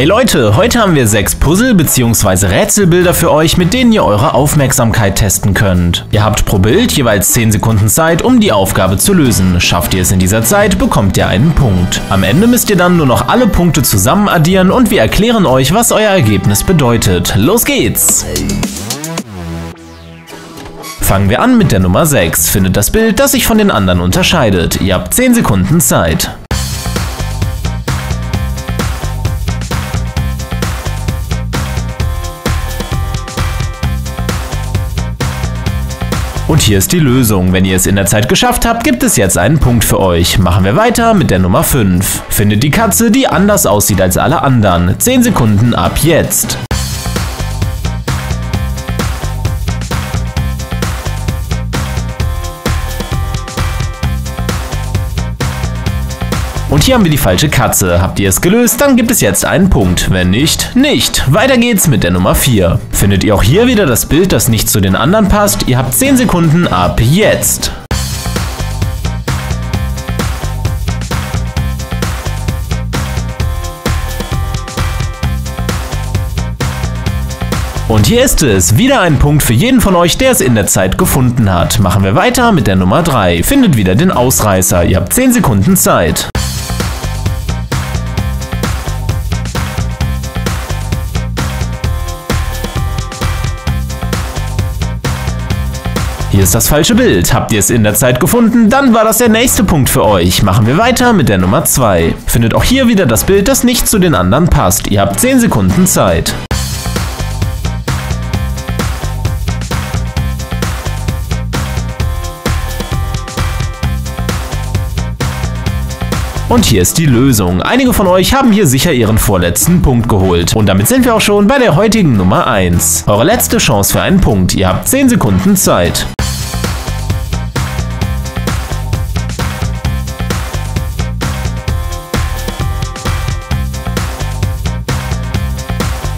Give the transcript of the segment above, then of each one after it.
Hey Leute, heute haben wir sechs Puzzle- bzw. Rätselbilder für euch, mit denen ihr eure Aufmerksamkeit testen könnt. Ihr habt pro Bild jeweils 10 Sekunden Zeit, um die Aufgabe zu lösen. Schafft ihr es in dieser Zeit, bekommt ihr einen Punkt. Am Ende müsst ihr dann nur noch alle Punkte zusammen addieren und wir erklären euch, was euer Ergebnis bedeutet. Los geht's! Fangen wir an mit der Nummer 6. Findet das Bild, das sich von den anderen unterscheidet. Ihr habt 10 Sekunden Zeit. Und hier ist die Lösung. Wenn ihr es in der Zeit geschafft habt, gibt es jetzt einen Punkt für euch. Machen wir weiter mit der Nummer 5. Findet die Katze, die anders aussieht als alle anderen. 10 Sekunden ab jetzt. Und hier haben wir die falsche Katze. Habt ihr es gelöst, dann gibt es jetzt einen Punkt. Wenn nicht, nicht. Weiter geht's mit der Nummer 4. Findet ihr auch hier wieder das Bild, das nicht zu den anderen passt? Ihr habt 10 Sekunden ab jetzt. Und hier ist es. Wieder ein Punkt für jeden von euch, der es in der Zeit gefunden hat. Machen wir weiter mit der Nummer 3. Findet wieder den Ausreißer. Ihr habt 10 Sekunden Zeit. Hier ist das falsche Bild. Habt ihr es in der Zeit gefunden? Dann war das der nächste Punkt für euch. Machen wir weiter mit der Nummer 2. Findet auch hier wieder das Bild, das nicht zu den anderen passt. Ihr habt 10 Sekunden Zeit. Und hier ist die Lösung. Einige von euch haben hier sicher ihren vorletzten Punkt geholt. Und damit sind wir auch schon bei der heutigen Nummer 1. Eure letzte Chance für einen Punkt. Ihr habt 10 Sekunden Zeit.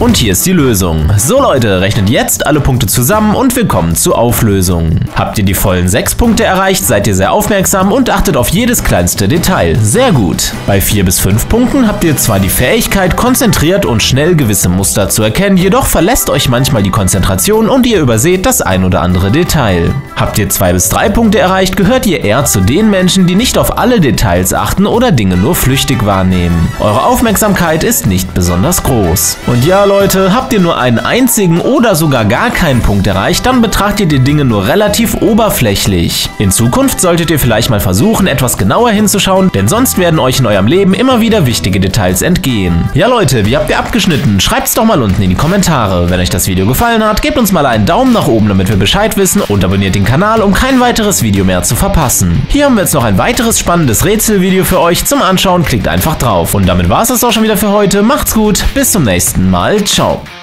Und hier ist die Lösung. So Leute, rechnet jetzt alle Punkte zusammen und wir kommen zur Auflösung. Habt ihr die vollen 6 Punkte erreicht, seid ihr sehr aufmerksam und achtet auf jedes kleinste Detail. Sehr gut. Bei 4 bis 5 Punkten habt ihr zwar die Fähigkeit, konzentriert und schnell gewisse Muster zu erkennen, jedoch verlässt euch manchmal die Konzentration und ihr überseht das ein oder andere Detail. Habt ihr 2 bis 3 Punkte erreicht, gehört ihr eher zu den Menschen, die nicht auf alle Details achten oder Dinge nur flüchtig wahrnehmen. Eure Aufmerksamkeit ist nicht besonders groß. Und ja Leute, Leute, habt ihr nur einen einzigen oder sogar gar keinen Punkt erreicht, dann betrachtet ihr Dinge nur relativ oberflächlich. In Zukunft solltet ihr vielleicht mal versuchen, etwas genauer hinzuschauen, denn sonst werden euch in eurem Leben immer wieder wichtige Details entgehen. Ja Leute, wie habt ihr abgeschnitten? Schreibt's doch mal unten in die Kommentare. Wenn euch das Video gefallen hat, gebt uns mal einen Daumen nach oben, damit wir Bescheid wissen und abonniert den Kanal, um kein weiteres Video mehr zu verpassen. Hier haben wir jetzt noch ein weiteres spannendes Rätselvideo für euch zum Anschauen, klickt einfach drauf. Und damit war es das auch schon wieder für heute. Macht's gut, bis zum nächsten Mal. Mitchell.